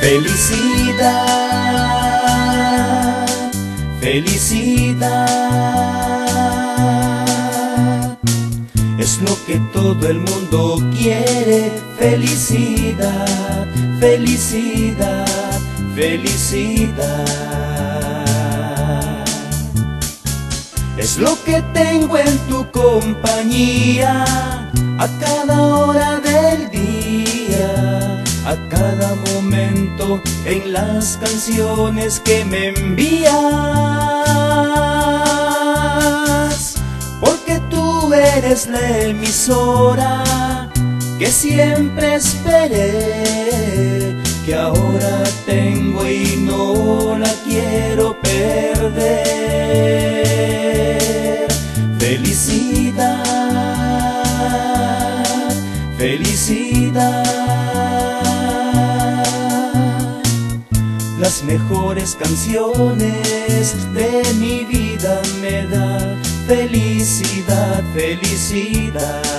Felicidad, felicidad. Es lo que todo el mundo quiere. Felicidad, felicidad, felicidad. Es lo que tengo en tu compañía a cada hora en las canciones que me envías. Porque tú eres la emisora que siempre esperé, que ahora tengo y no la quiero perder. Felicidad, felicidad. Las mejores canciones de mi vida me da felicidad, felicidad.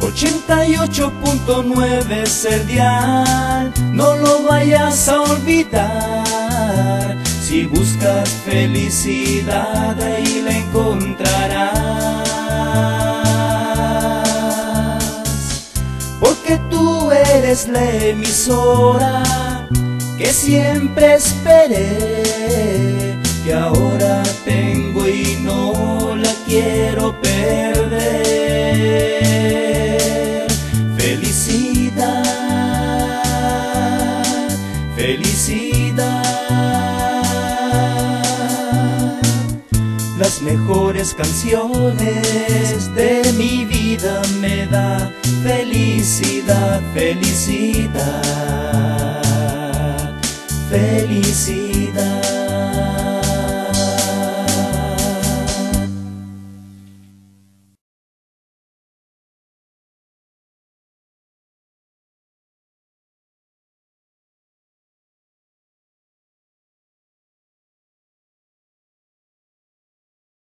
88.9 Serdial, no lo vayas a olvidar. Si buscas felicidad, ahí eres la emisora que siempre esperé, que ahora tengo y no la quiero perder. Felicidad, felicidad. Las mejores canciones de mi vida me da felicidad, felicidad, felicidad.